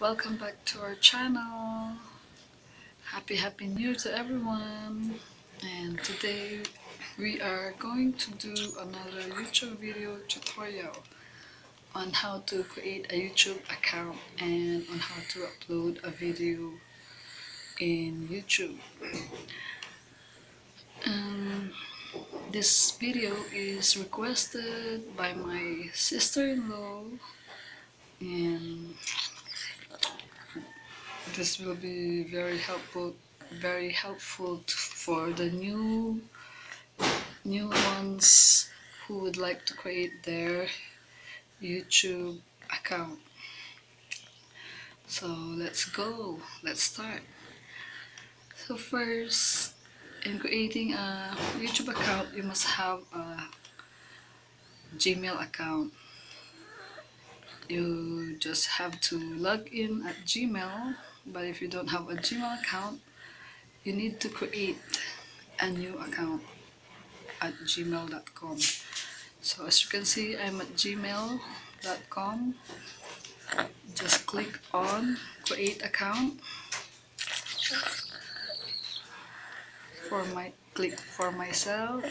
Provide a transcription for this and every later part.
welcome back to our channel. Happy happy new year to everyone. And today we are going to do another youtube video tutorial on how to create a youtube account and on how to upload a video in youtube. Um, this video is requested by my sister-in-law and this will be very helpful very helpful for the new new ones who would like to create their YouTube account. So let's go. Let's start. So first in creating a YouTube account you must have a Gmail account. You just have to log in at Gmail but if you don't have a Gmail account you need to create a new account at gmail.com so as you can see I'm at gmail.com just click on create account. For my click for myself.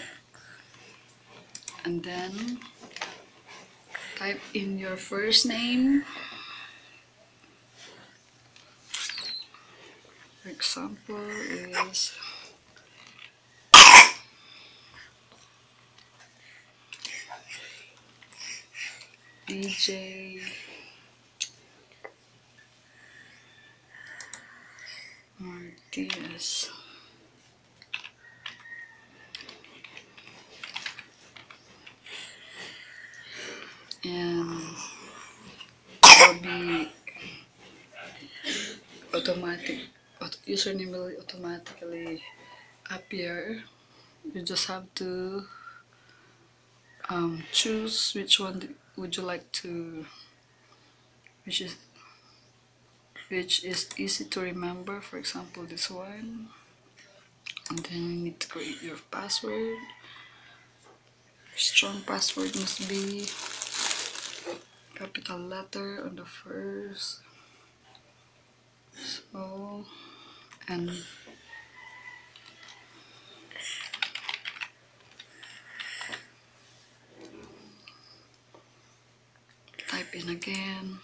And then type in your first name example is DJ Martinez. And be automatic username will automatically appear. You just have to um, choose which one would you like to which is which is easy to remember. For example this one. And then you need to create your password. Strong password must be capital letter on the first. So and type in again.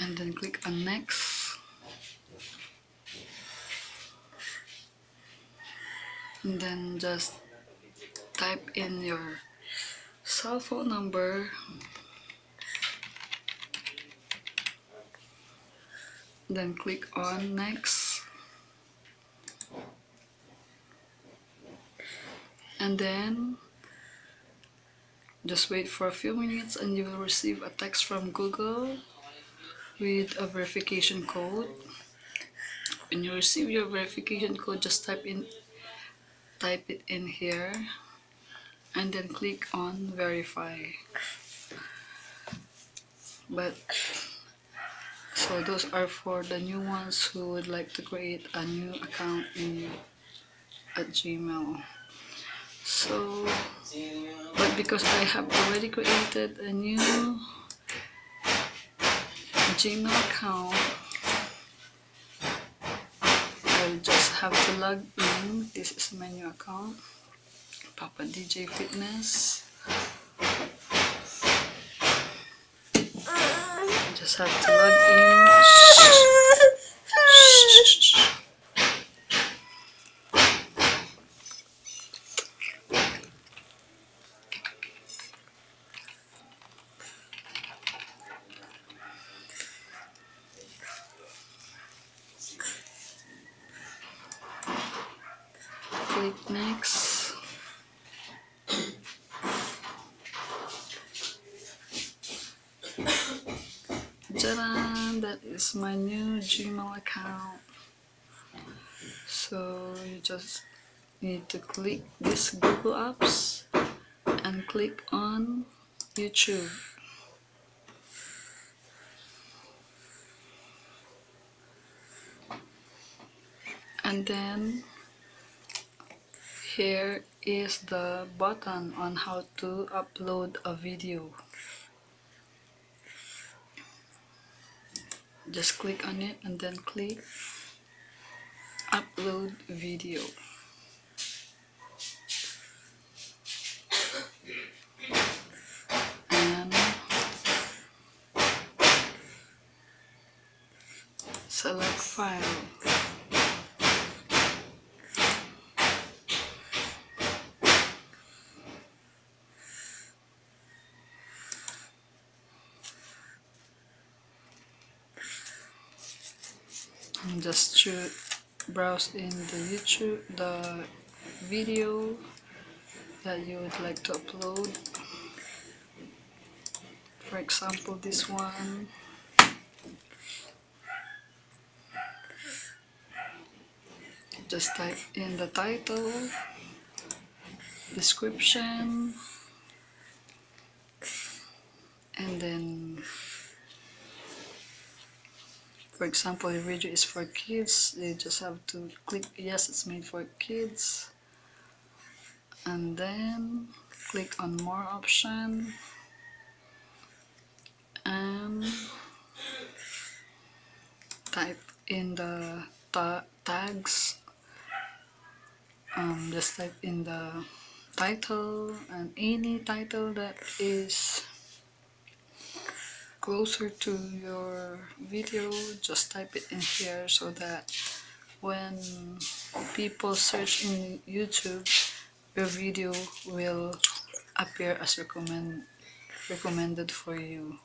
And then click on next. And then just type in your cell phone number then click on next. And then just wait for a few minutes and you will receive a text from Google with a verification code. When you receive your verification code just type in type it in here and then click on verify. But so those are for the new ones who would like to create a new account in at gmail. So but because I have already created a new gmail account I'll just have to log in. This is my new account Papa DJ Fitness just have to log in click next Jalan, that is my new Gmail account. So you just need to click this Google Apps and click on YouTube. And then here is the button on how to upload a video just click on it and then click upload video. And select file just choose browse in the YouTube the video that you would like to upload. For example this one. Just type in the title description and then for example the video is for kids you just have to click yes it's made for kids. And then click on more option. And type in the ta tags. Um, just type in the title and any title that is closer to your video just type it in here so that when people search in YouTube your video will appear as recommend recommended for you.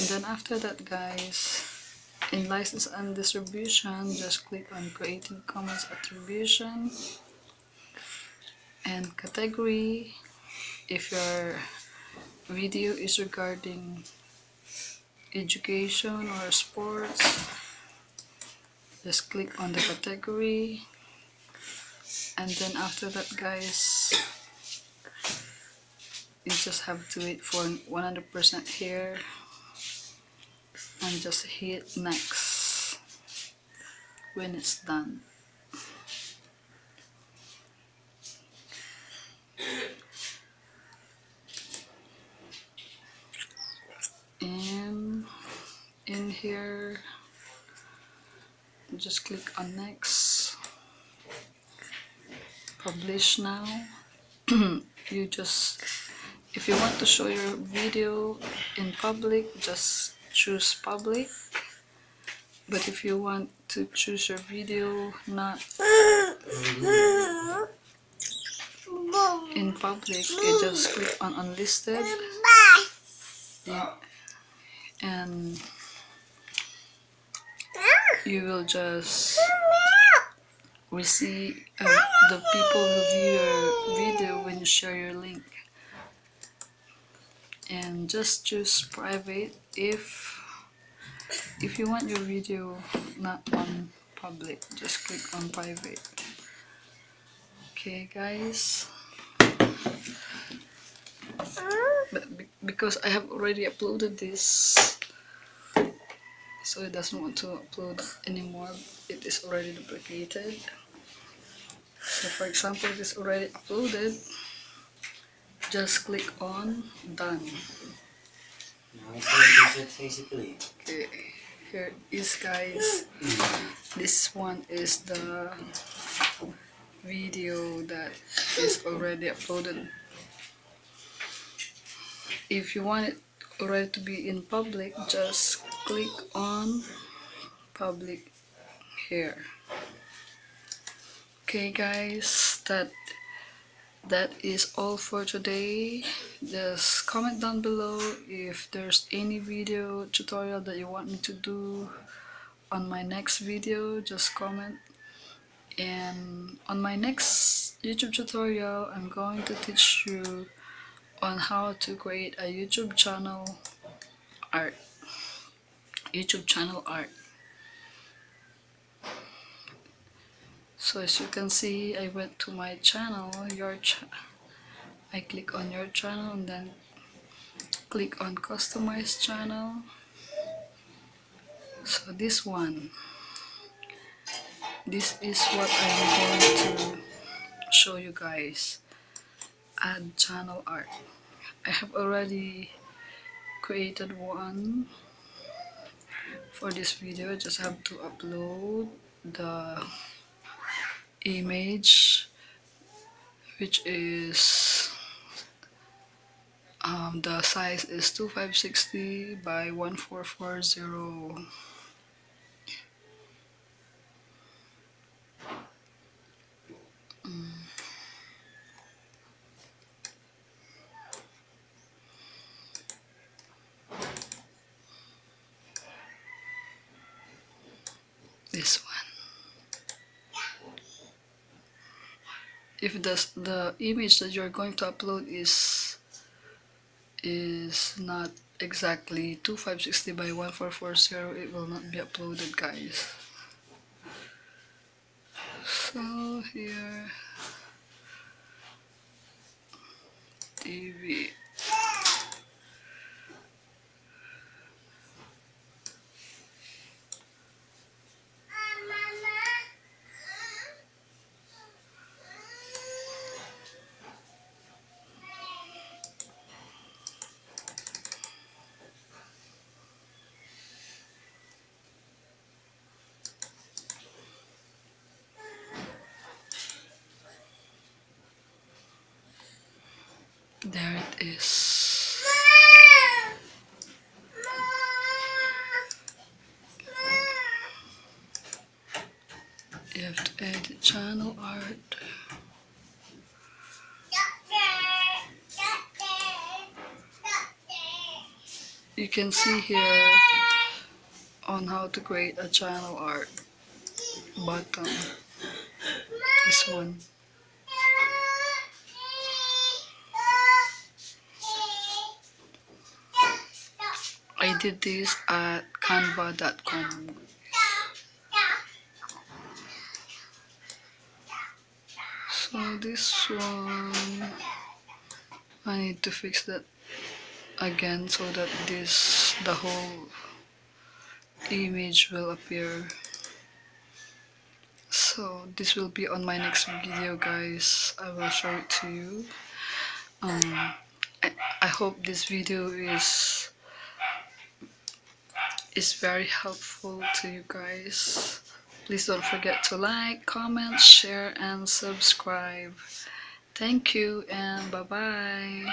And then after that guys in license and distribution just click on creative commons attribution and category. If your video is regarding education or sports. Just click on the category. And then after that guys you just have to wait for 100% here and just hit next when it's done and in here. Just click on next publish now. You just if you want to show your video in public just choose public. But if you want to choose your video not in public you just click on unlisted. Yeah. And you will just receive uh, the people who view your video when you share your link. And just choose private if if you want your video not on public just click on private. Okay guys. But be because I have already uploaded this so it doesn't want to upload anymore. It is already duplicated. So for example it is already uploaded. Just click on done. Okay here is guys. This one is the video that is already uploaded. If you want it already to be in public just click on public here. Okay guys that that is all for today. Just comment down below if there's any video tutorial that you want me to do on my next video. Just comment. And on my next YouTube tutorial I'm going to teach you on how to create a YouTube channel art YouTube channel art. So as you can see I went to my channel your I click on your channel and then click on customize channel. So this one this is what I'm going to show you guys. Add channel art. I have already created one for this video just have to upload the image which is um, the size is 2560 by 1440 this one. If the, the image that you're going to upload is is not exactly 2560 by 1440 it will not be uploaded guys. So here. TV There it is. You have to channel art. You can see here on how to create a channel art button. This one. Did this at canva.com. So this one, I need to fix that again so that this, the whole image will appear. So this will be on my next video guys. I will show it to you. Um, I, I hope this video is is very helpful to you guys. Please don't forget to like, comment, share, and subscribe. Thank you and bye bye.